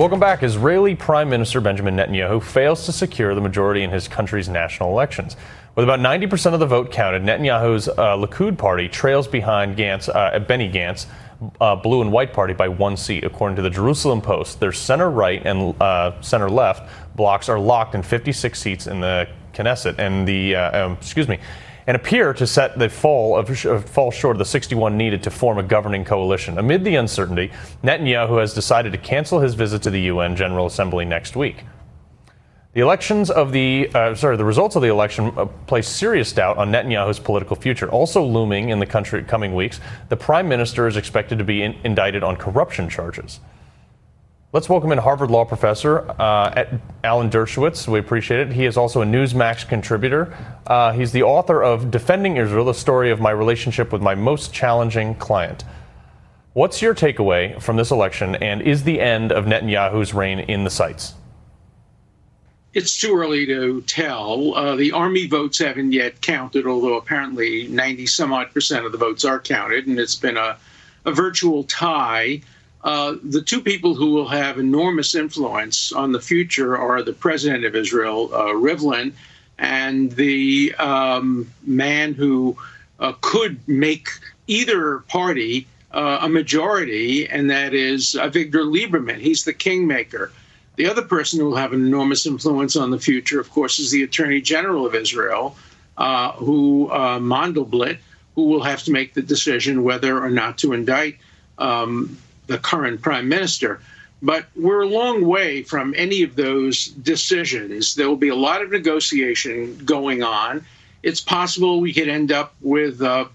Welcome back. Israeli Prime Minister Benjamin Netanyahu fails to secure the majority in his country's national elections. With about 90% of the vote counted, Netanyahu's uh, Likud party trails behind Gantz, uh, Benny Gantz, uh, blue and white party by one seat, according to the Jerusalem Post. Their center right and uh, center left blocks are locked in 56 seats in the Knesset, and the uh, um, excuse me, and appear to set the fall of fall short of the 61 needed to form a governing coalition. Amid the uncertainty, Netanyahu has decided to cancel his visit to the UN General Assembly next week. The elections of the uh, sorry, the results of the election uh, place serious doubt on Netanyahu's political future. Also looming in the country coming weeks, the prime minister is expected to be in, indicted on corruption charges. Let's welcome in Harvard Law professor uh, Alan Dershowitz. We appreciate it. He is also a Newsmax contributor. Uh, he's the author of Defending Israel, the story of my relationship with my most challenging client. What's your takeaway from this election, and is the end of Netanyahu's reign in the sights? It's too early to tell. Uh, the army votes haven't yet counted, although apparently 90 some odd percent of the votes are counted, and it's been a, a virtual tie. Uh, the two people who will have enormous influence on the future are the president of Israel, uh, Rivlin, and the um, man who uh, could make either party uh, a majority, and that is Avigdor Lieberman. He's the kingmaker. The other person who will have an enormous influence on the future, of course, is the Attorney General of Israel, uh, who Mandelblit, who will have to make the decision whether or not to indict um, the current prime minister. But we're a long way from any of those decisions. There will be a lot of negotiation going on. It's possible we could end up with uh,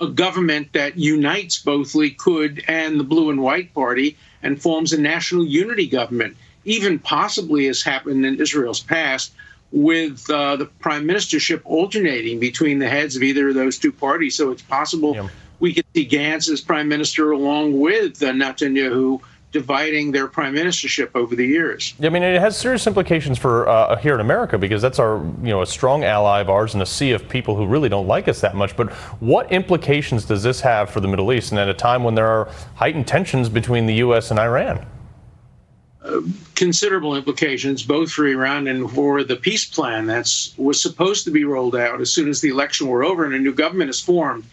a government that unites both Likud and the Blue and White Party and forms a national unity government, even possibly as happened in Israel's past, with uh, the prime ministership alternating between the heads of either of those two parties. So it's possible yeah we could see Gantz as prime minister along with uh, Netanyahu dividing their prime ministership over the years. I mean, it has serious implications for uh, here in America because that's our, you know, a strong ally of ours and a sea of people who really don't like us that much. But what implications does this have for the Middle East and at a time when there are heightened tensions between the U.S. and Iran? Uh, considerable implications, both for Iran and for the peace plan that was supposed to be rolled out as soon as the election were over and a new government is formed.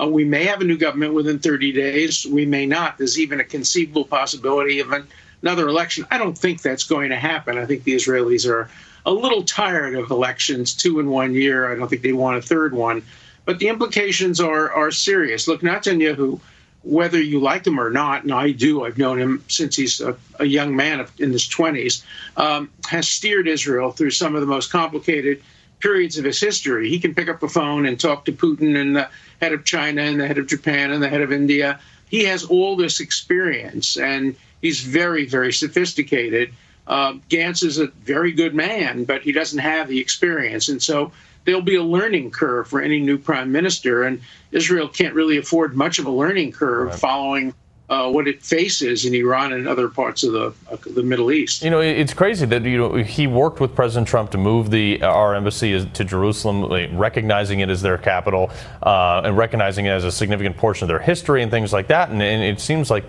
Uh, we may have a new government within 30 days. We may not. There's even a conceivable possibility of an, another election. I don't think that's going to happen. I think the Israelis are a little tired of elections, two in one year. I don't think they want a third one. But the implications are are serious. Look, Netanyahu, whether you like him or not, and I do, I've known him since he's a, a young man in his 20s, um, has steered Israel through some of the most complicated periods of his history. He can pick up a phone and talk to Putin and the head of China and the head of Japan and the head of India. He has all this experience and he's very, very sophisticated. Uh, Gantz is a very good man, but he doesn't have the experience. And so there'll be a learning curve for any new prime minister. And Israel can't really afford much of a learning curve right. following uh, what it faces in Iran and other parts of the uh, the Middle East. You know, it's crazy that you know he worked with President Trump to move the uh, our embassy to Jerusalem, recognizing it as their capital uh, and recognizing it as a significant portion of their history and things like that. And, and it seems like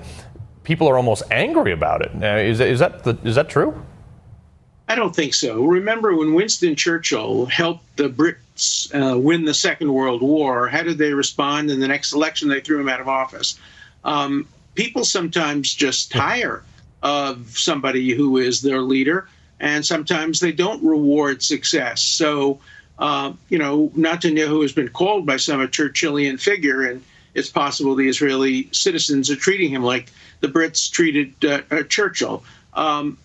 people are almost angry about it. Is, is that the, is that true? I don't think so. Remember when Winston Churchill helped the Brits uh, win the Second World War? How did they respond in the next election? They threw him out of office. Um, people sometimes just tire of somebody who is their leader, and sometimes they don't reward success. So, uh, you know, Netanyahu has been called by some a Churchillian figure, and it's possible the Israeli citizens are treating him like the Brits treated uh, uh, Churchill. Um,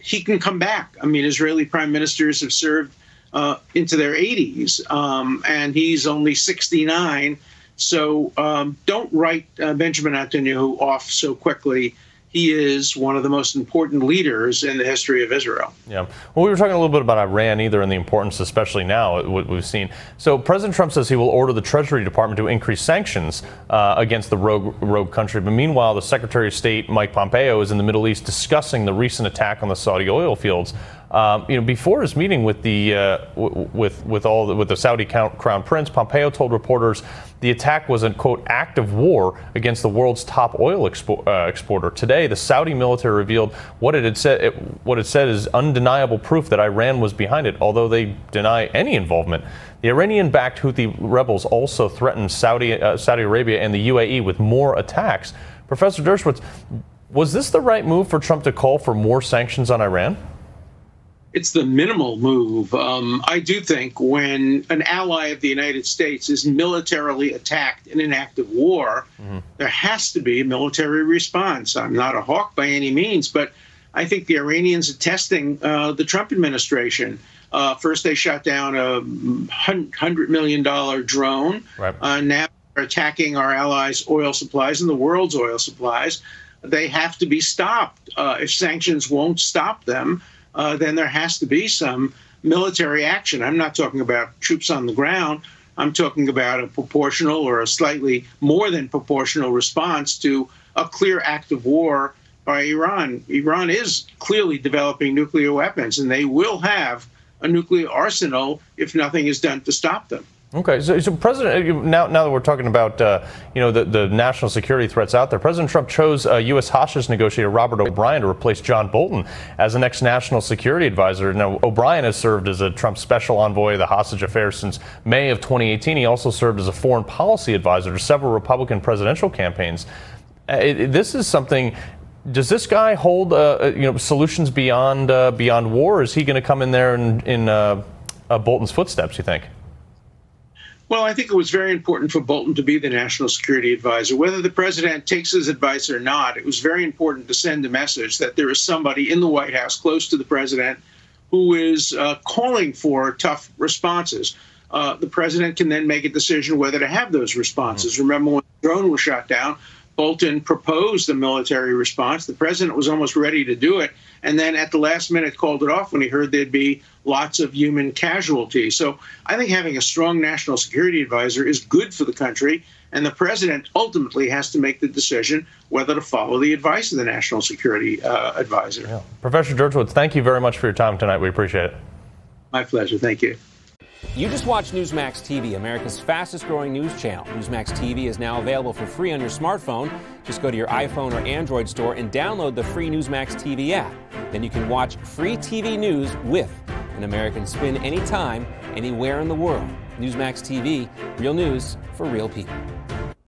he can come back. I mean, Israeli prime ministers have served uh, into their 80s, um, and he's only 69 so um, don't write uh, Benjamin Netanyahu off so quickly. He is one of the most important leaders in the history of Israel. Yeah. Well, we were talking a little bit about Iran, either, and the importance, especially now, what we've seen. So, President Trump says he will order the Treasury Department to increase sanctions uh, against the rogue, rogue country. But meanwhile, the Secretary of State, Mike Pompeo, is in the Middle East discussing the recent attack on the Saudi oil fields. Um, you know, before his meeting with the uh, w- with with all the, with the Saudi Crown Prince, Pompeo told reporters the attack was a quote act of war against the world's top oil expo- uh, exporter. Today, the Saudi military revealed what it had said. It, what it said is undeniable proof that Iran was behind it, although they deny any involvement. The Iranian-backed Houthi rebels also threatened Saudi uh, Saudi Arabia and the UAE with more attacks. Professor Dershowitz, was this the right move for Trump to call for more sanctions on Iran? It's the minimal move. Um, I do think when an ally of the United States is militarily attacked in an act of war, mm-hmm. there has to be a military response. I'm not a hawk by any means, but I think the Iranians are testing uh, the Trump administration. Uh, first, they shot down a $100 million drone. Right. Uh, now they're attacking our allies' oil supplies and the world's oil supplies. They have to be stopped. Uh, if sanctions won't stop them, uh, then there has to be some military action. I'm not talking about troops on the ground. I'm talking about a proportional or a slightly more than proportional response to a clear act of war by Iran. Iran is clearly developing nuclear weapons, and they will have a nuclear arsenal if nothing is done to stop them. Okay, so, so President, uh, now, now that we're talking about uh, you know the, the national security threats out there, President Trump chose uh, U.S. hostage negotiator Robert O'Brien to replace John Bolton as the next national security advisor. Now, O'Brien has served as a Trump special envoy of the hostage affairs since May of 2018. He also served as a foreign policy advisor to several Republican presidential campaigns. Uh, it, this is something does this guy hold uh, uh, you know solutions beyond beyond war? Is he going to come in there in, in Bolton's footsteps? You think? Well, I think it was very important for Bolton to be the national security advisor. Whether the president takes his advice or not, it was very important to send a message that there is somebody in the White House close to the president who is uh, calling for tough responses. Uh, the president can then make a decision whether to have those responses. Mm-hmm. Remember when the drone was shot down, Bolton proposed a military response. The president was almost ready to do it, and then at the last minute called it off when he heard there'd be lots of human casualties. So I think having a strong national security advisor is good for the country, and the president ultimately has to make the decision whether to follow the advice of the national security uh, advisor. Yeah. Professor Dershowitz, thank you very much for your time tonight. We appreciate it. My pleasure. Thank you. You just watched Newsmax TV, America's fastest growing news channel. Newsmax TV is now available for free on your smartphone. Just go to your iPhone or Android store and download the free Newsmax TV app. Then you can watch free TV news with an American spin anytime, anywhere in the world. Newsmax TV, real news for real people.